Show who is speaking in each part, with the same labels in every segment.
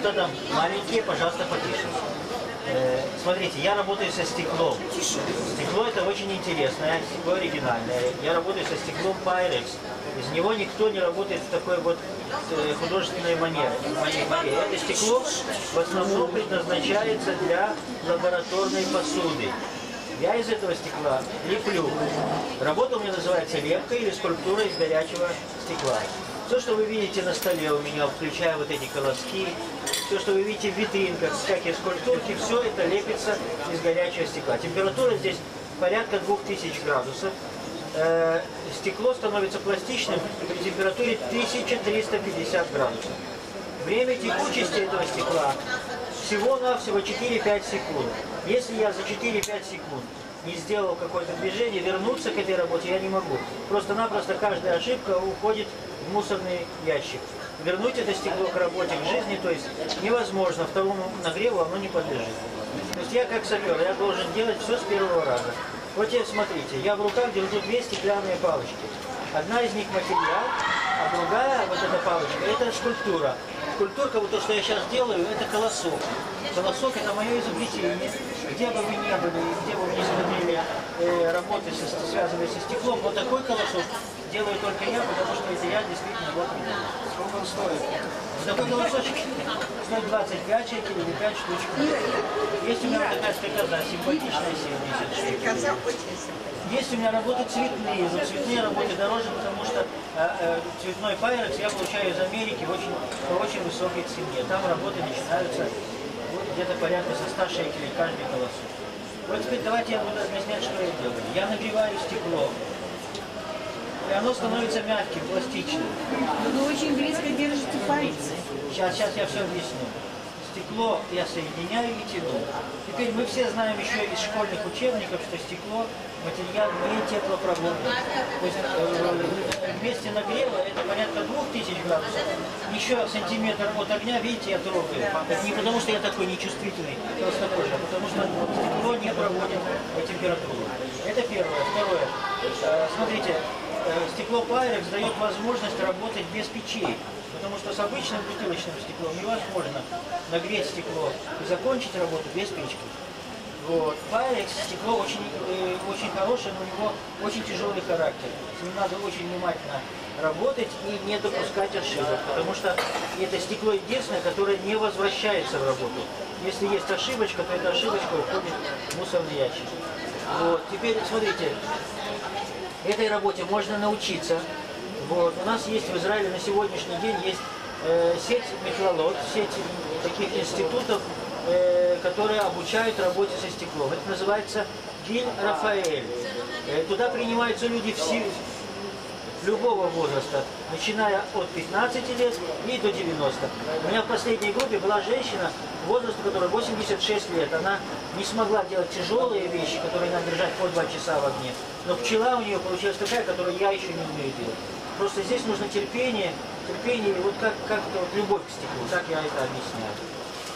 Speaker 1: Кто там маленькие, пожалуйста, потише. Э, Смотрите, я работаю со стеклом. Стекло это очень интересное, стекло оригинальное. Я работаю со стеклом Pyrex. Из него никто не работает в такой вот э, художественной манере. мане- манере. Это стекло в основном предназначается для лабораторной посуды. Я из этого стекла леплю. Работа у меня называется лепка или скульптура из горячего стекла. Все, что вы видите на столе у меня, включая вот эти колоски, все, что вы видите в витринках, всякие скульптурки, все это лепится из горячего стекла. Температура здесь порядка 2000 градусов. Э, Стекло становится пластичным при температуре 1350 градусов. Время текучести этого стекла всего-навсего 4-5 секунд. Если я за 4-5 секунд не сделал какое-то движение, вернуться к этой работе я не могу. Просто-напросто каждая ошибка уходит в мусорный ящик. Вернуть это стекло к работе, к жизни, то есть невозможно, второму нагреву оно не подлежит. То есть я как сапер, я должен делать все с первого раза. Вот теперь смотрите, я в руках держу две стеклянные палочки. Одна из них материал, а другая, вот эта палочка, это скульптура. Скульптурка, вот то, что я сейчас делаю, это колосок. Колосок это мое изобретение. Где бы вы ни были, где бы вы ни смотрели э, работы, со- стеклом, вот такой колосок делаю только я, потому что это я действительно придумал. Сколько он стоит? Вот такой колосочек стоит 25 шекелей или 5 штучек. Есть у меня вот такая стрекоза, симпатичная 70 шекелей.
Speaker 2: Коза очень симпатичная.
Speaker 1: Есть у меня работы цветные, но цветные работы дороже, потому что э, э, цветной пайрекс я получаю из Америки очень, по очень высокой цене. Там работы начинаются вот где-то порядка со 100 шекелей каждый колосок. Вот теперь давайте я буду объяснять, что я делаю. Я нагреваю стекло, и оно становится мягким, пластичным.
Speaker 2: Но вы очень близко держите пальцы.
Speaker 1: Сейчас, сейчас я все объясню. Стекло я соединяю и тяну. Теперь мы все знаем еще из школьных учебников, что стекло материал не теплопроводный. То есть э, вместе нагрева это порядка 2000 градусов. Еще сантиметр от огня, видите, я трогаю. Это не потому, что я такой нечувствительный, толстокожий, а потому что стекло не проводит температуру. Это первое. Второе. Э, Смотрите, э, стекло Pyrex дает возможность работать без печей. Потому что с обычным бутылочным стеклом невозможно нагреть стекло и закончить работу без печки. Вот. Pyrex стекло очень, э, очень хорошее, но у него очень тяжелый характер. С ним надо очень внимательно работать и не допускать ошибок, потому что это стекло единственное, которое не возвращается в работу. Если есть ошибочка, то эта ошибочка уходит в мусорный ящик. Вот. Теперь смотрите, этой работе можно научиться. Вот. У нас есть в Израиле на сегодняшний день есть э, сеть мифлолот, сеть таких институтов, э, которые обучают работе со стеклом. Это называется Гиль Рафаэль. Э, туда принимаются люди все, любого возраста, начиная от 15 лет и до 90. У меня в последней группе была женщина, возрасту которой 86 лет. Она не смогла делать тяжелые вещи, которые надо держать по 2 часа в огне. Но пчела у нее получилась такая, которую я еще не умею делать. Просто здесь нужно терпение, терпение, вот как, как вот любовь к стеклу, так я это объясняю.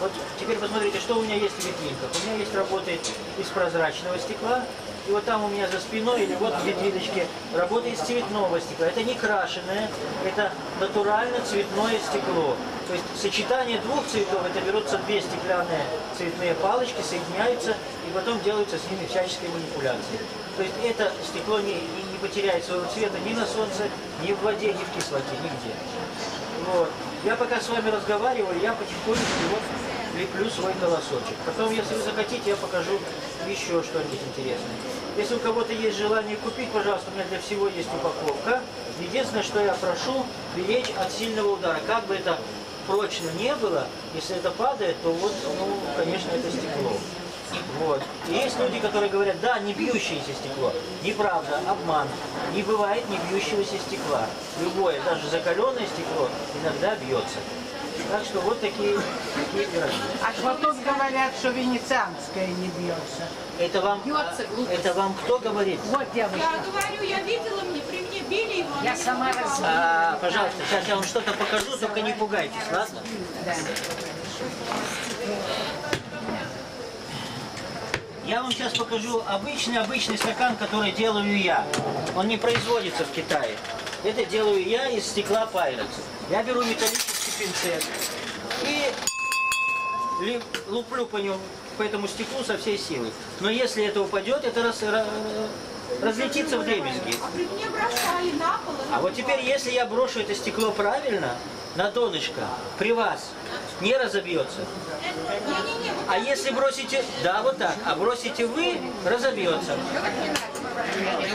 Speaker 1: Вот теперь посмотрите, что у меня есть в витринках. У меня есть работы из прозрачного стекла, и вот там у меня за спиной, или вот в витриночке, работа из цветного стекла. Это не крашеное, это натурально цветное стекло. То есть сочетание двух цветов, это берутся две стеклянные цветные палочки, соединяются, и потом делаются с ними всяческие манипуляции. То есть это стекло не потеряет своего цвета ни на солнце, ни в воде, ни в кислоте, нигде. Вот. Я пока с вами разговариваю, я потихонечку вот леплю свой колосочек. Потом, если вы захотите, я покажу еще что-нибудь интересное. Если у кого-то есть желание купить, пожалуйста, у меня для всего есть упаковка. Единственное, что я прошу, беречь от сильного удара. Как бы это прочно не было, если это падает, то вот, ну, конечно, это стекло. Вот. И есть люди, которые говорят, да, не бьющееся стекло. Неправда, обман. Не бывает не бьющегося стекла. Любое, даже закаленное стекло иногда бьется. Так что вот такие, такие пироги.
Speaker 2: А что тут говорят, что венецианская не бьется?
Speaker 1: Это вам,
Speaker 3: Бьется, глупость.
Speaker 1: это вам кто говорит?
Speaker 2: Вот девушка.
Speaker 3: Я говорю, я видела, мне при мне били его.
Speaker 2: Я
Speaker 3: она не
Speaker 2: сама разбила.
Speaker 1: А, пожалуйста, сейчас я вам что-то покажу, только не пугайтесь, ладно?
Speaker 2: Да.
Speaker 1: Я вам сейчас покажу обычный-обычный стакан, который делаю я. Он не производится в Китае. Это делаю я из стекла Pyrex. Я беру металлический пинцет. и луплю по нему, по этому стеклу со всей силы. Но если это упадет, это раз- ра- разлетится в дребезги.
Speaker 3: А
Speaker 1: А
Speaker 3: на
Speaker 1: вот теперь, если я брошу это стекло правильно, на донышко, при вас, не разобьется. А если бросите, да, вот так, а бросите вы, разобьется.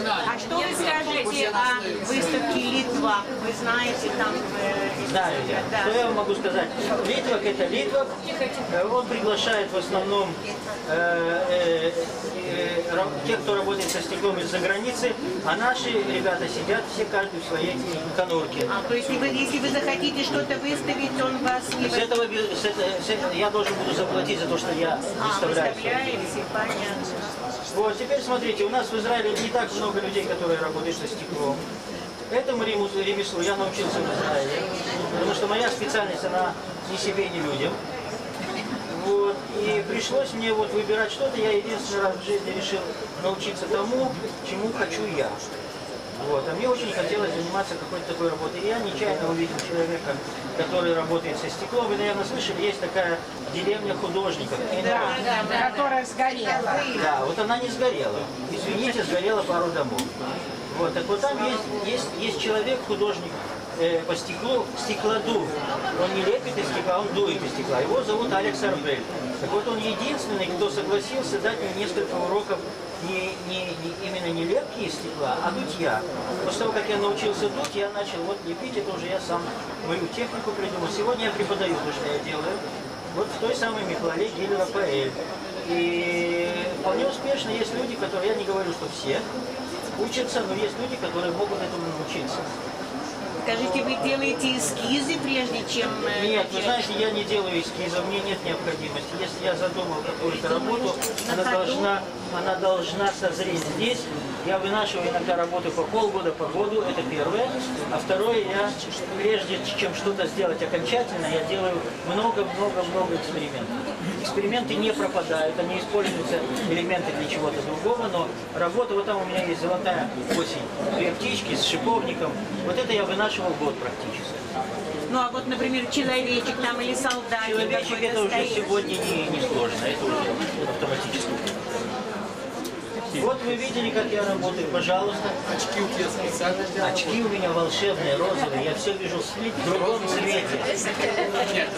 Speaker 4: А что вы скажете о выставке Литва? Вы знаете там... э,
Speaker 1: Знаю я.
Speaker 4: Да.
Speaker 1: Что я вам могу сказать? Литвак это Литвак. Э, Он приглашает в основном э, э, э, тех, кто работает со стеклом из-за границы, а наши ребята сидят все каждый в своей конурке.
Speaker 4: А, то есть, если вы, если вы захотите что-то выставить, он вас не...
Speaker 1: С этого, с это- с это- я должен буду заплатить за то, что я
Speaker 4: А,
Speaker 1: выставляю.
Speaker 4: выставляете, понятно.
Speaker 1: Вот, теперь смотрите, у нас в Израиле не так много людей, которые работают со стеклом. Этому ремеслу я научился в Израиле, потому что моя специальность, она ни себе, ни людям. И пришлось мне вот выбирать что-то, я единственный раз в жизни решил научиться тому, чему хочу я. Вот, а мне очень хотелось заниматься какой-то такой работой. И я нечаянно увидел человека, который работает со стеклом. Вы, наверное, слышали, есть такая деревня художников. Эйнрод.
Speaker 2: Которая сгорела.
Speaker 1: Да, вот она не сгорела. Извините, сгорела пару домов. Вот, так вот там есть, есть, есть человек, художник э, по стеклу, стеклодув. Он не лепит из стекла, он дует из стекла. Его зовут Алекс Арбель. Так вот он единственный, кто согласился дать мне несколько уроков не, не, не- именно не лепки из стекла, а дутья. После того, как я научился дуть, я начал вот лепить, это уже я сам мою технику придумал. Сегодня я преподаю то, что я делаю. Вот в той самой Михлале Гиль Рафаэль. И вполне успешно есть люди, которые, я не говорю, что все, учатся, но есть люди, которые могут этому научиться.
Speaker 4: Скажите, вы делаете эскизы, прежде чем... э,
Speaker 1: Нет, вы знаете, я не делаю эскизов, мне нет необходимости. Если я задумал какую-то работу,
Speaker 4: на
Speaker 1: она должна, она должна созреть здесь. Я вынашиваю иногда работу по полгода, по году, это первое. А второе, я прежде чем что-то сделать окончательно, я делаю много-много-много экспериментов. Эксперименты не пропадают, они используются элементы для чего-то другого, но работа, вот там у меня есть золотая осень, две птички с шиповником, вот это я вынашивал год практически.
Speaker 4: Ну, а вот, например, человечек там или солдатик
Speaker 1: Человечек это уже
Speaker 4: стоит.
Speaker 1: сегодня не, не сложно, это уже. Вот вы видели, как я работаю, пожалуйста.
Speaker 5: Очки у тебя специально для
Speaker 1: Очки у меня волшебные, розовые, я все вижу в другом цвете.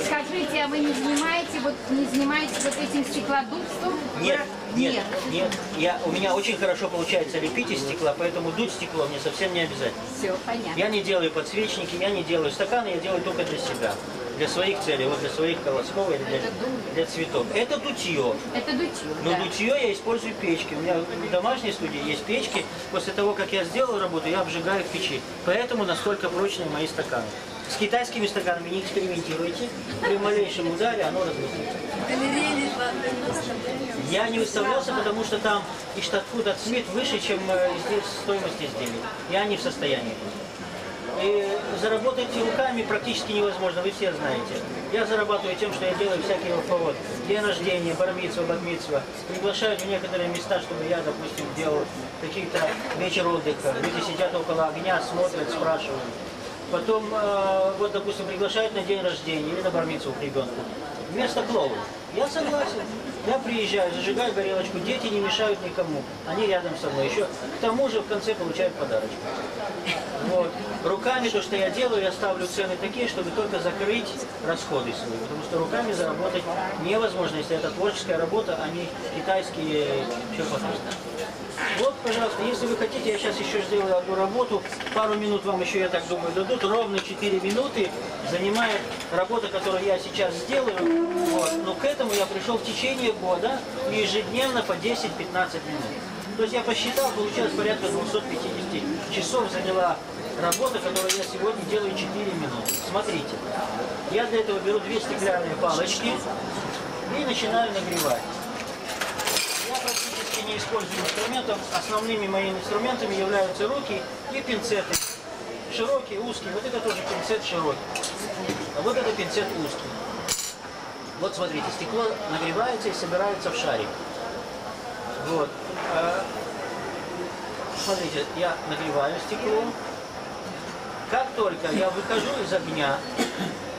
Speaker 6: Скажите, а вы не занимаете вот не занимаетесь вот этим стеклодувством?
Speaker 1: Нет, нет, нет. Я, у меня очень хорошо получается лепить из стекла, поэтому дуть стекло мне совсем не обязательно.
Speaker 6: Все, понятно.
Speaker 1: Я не делаю подсвечники, я не делаю стаканы, я делаю только для себя. Для своих целей, вот для своих колосков или для, для цветов. Это дутье.
Speaker 6: Это дутье,
Speaker 1: Но
Speaker 6: да.
Speaker 1: дутье я использую печки. У меня в домашней студии есть печки. После того, как я сделал работу, я обжигаю в печи. Поэтому настолько прочные мои стаканы. С китайскими стаканами не экспериментируйте. При малейшем ударе оно разлетится. Я не выставлялся, потому что там и штатфуд от Смит выше, чем э, стоимость изделий. Я не в состоянии. И заработать руками практически невозможно, вы все знаете. Я зарабатываю тем, что я делаю всякие вот день рождения, бармитсва, батмитсва. Приглашают в некоторые места, чтобы я, допустим, делал какие-то вечер отдыха. Люди сидят около огня, смотрят, спрашивают. Потом, э, вот, допустим, приглашают на день рождения или на бармицу к ребенку. Вместо клоуна. Я согласен. Я приезжаю, зажигаю горелочку, дети не мешают никому. Они рядом со мной. Еще к тому же в конце получают подарочку. Вот. Руками то, что я делаю, я ставлю цены такие, чтобы только закрыть расходы свои. Потому что руками заработать невозможно, если это творческая работа, а не китайские чепоты. Вот, пожалуйста, если вы хотите, я сейчас еще сделаю одну работу. Пару минут вам еще, я так думаю, дадут. Ровно 4 минуты занимает работа, которую я сейчас сделаю. Вот. Но к этому я пришел в течение года ежедневно по 10-15 минут. То есть я посчитал, получилось порядка 250 часов заняла работа, которую я сегодня делаю 4 минуты. Смотрите, я для этого беру две стеклянные палочки и начинаю нагревать. Не использую инструментов. Основными моими инструментами являются руки и пинцеты. Широкий, узкий. Вот это тоже пинцет широкий. А вот это пинцет узкий. Вот смотрите, стекло нагревается и собирается в шарик. Вот. А, Смотрите, я нагреваю стекло. Как только я выхожу из огня,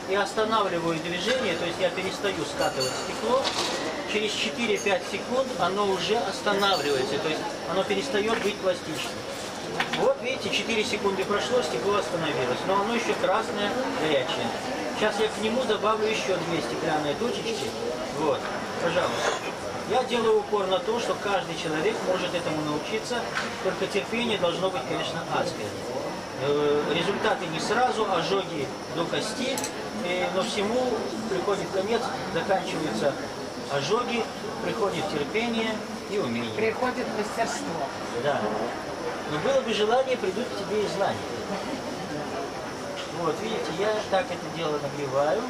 Speaker 1: и останавливаю движение, то есть я перестаю скатывать стекло, через 4-5 секунд оно уже останавливается, то есть оно перестает быть пластичным. Вот видите, 4 секунды прошло, стекло остановилось, но оно еще красное, горячее. Сейчас я к нему добавлю еще две стеклянные точечки. Вот, пожалуйста. Я делаю упор на то, что каждый человек может этому научиться, только терпение должно быть, конечно, адское. Э, Результаты не сразу, ожоги до кости, но всему приходит конец, заканчиваются ожоги, приходит терпение и умение.
Speaker 2: Приходит мастерство.
Speaker 1: Да. Но было бы желание, придут к тебе и знания. Вот, видите, я так это дело нагреваю.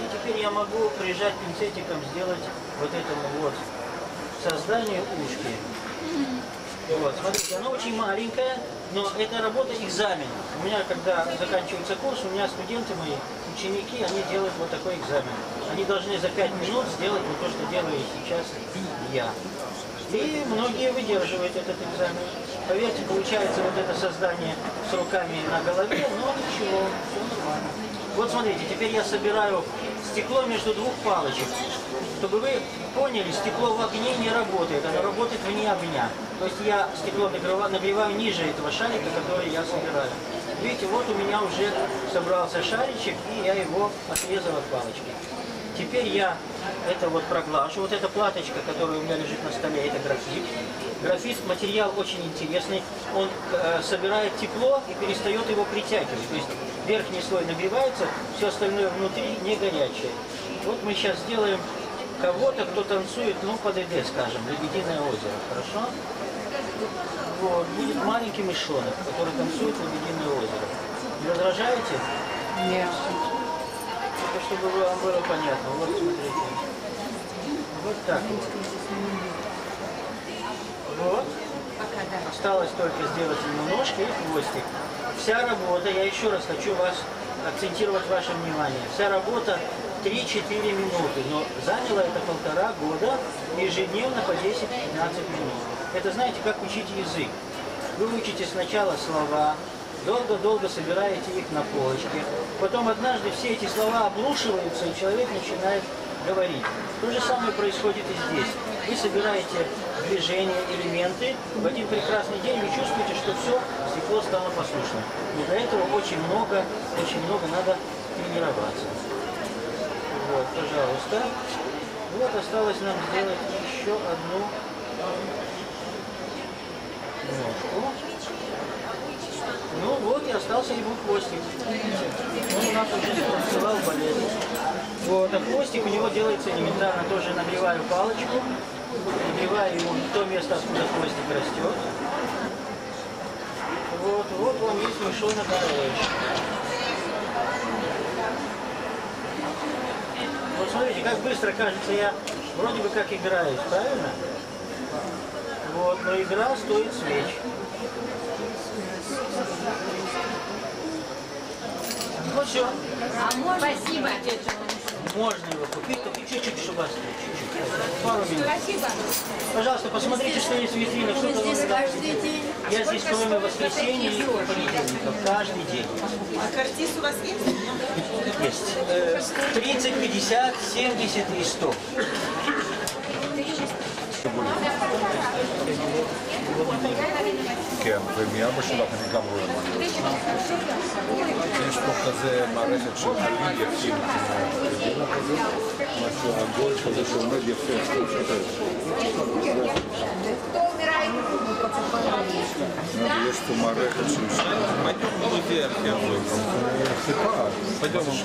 Speaker 1: И теперь я могу прижать пинцетиком, сделать вот этому вот созданию ушки. Вот, смотрите, оно очень маленькое, но это работа экзамен. У меня, когда заканчивается курс, у меня студенты мои, ученики, они делают вот такой экзамен. Они должны за 5 минут сделать вот то, что делаю сейчас я. И многие выдерживают этот экзамен. Поверьте, получается вот это создание с руками на голове, но ничего, все нормально. Вот смотрите, теперь я собираю стекло между двух палочек. Чтобы вы поняли, стекло в огне не работает, оно работает вне огня. То есть я стекло нагрева- нагреваю ниже этого шарика, который я собираю. Видите, вот у меня уже собрался шаричек, и я его отрезал от палочки. Теперь я это вот проглажу. Вот эта платочка, которая у меня лежит на столе, это графит. Графит материал очень интересный. Он э, собирает тепло и перестает его притягивать. То есть верхний слой нагревается, все остальное внутри не горячее. Вот мы сейчас сделаем кого-то, кто танцует, ну, под ЭД, скажем, Лебединое озеро. Хорошо? Вот, будет маленький мышонок, который танцует Лебединое озеро. Не возражаете?
Speaker 2: Нет.
Speaker 1: Это чтобы вам было понятно. Вот смотрите. Вот так вот. Вот. Осталось только сделать ему ножки и хвостик. Вся работа, я еще раз хочу вас акцентировать ваше внимание. Вся работа 3-4 минуты, но заняло это полтора года ежедневно по 10-15 минут. Это знаете, как учить язык. Вы учите сначала слова, долго-долго собираете их на полочке. Потом однажды все эти слова обрушиваются, и человек начинает говорить. То же самое происходит и здесь. Вы собираете движения, элементы. В один прекрасный день вы чувствуете, что все, стекло стало послушным. Но для этого очень много, очень много надо тренироваться. Вот, пожалуйста. Вот осталось нам сделать еще одну ножку. Ну вот и остался его хвостик. Он у нас уже станцевал балет. Вот, а хвостик у него делается элементарно. Тоже нагреваю палочку, нагреваю ему то место, откуда хвостик растет. Вот, вот вам есть мышонок Орлович. Смотрите, как быстро кажется, я вроде бы как играюсь, правильно? Вот, но игра стоит свеч. Ну все,
Speaker 6: Спасибо.
Speaker 1: можно его купить, только чуть-чуть, чтобы остыть, чуть-чуть. Пару минут. Пожалуйста, посмотрите, что есть в витринах, что
Speaker 7: здесь каждый день.
Speaker 1: Я здесь кроме воскресенья и понедельников, каждый день.
Speaker 3: А картиз у вас есть?
Speaker 1: есть 30, 50, 70 и 100.
Speaker 8: כן, ומיד בשלב אני גם רואה מה יש פה כזה מערכת של עלים יפים, משהו עגול כזה שעומד יפה. יש פה מערכת של... פתאום, פתאום.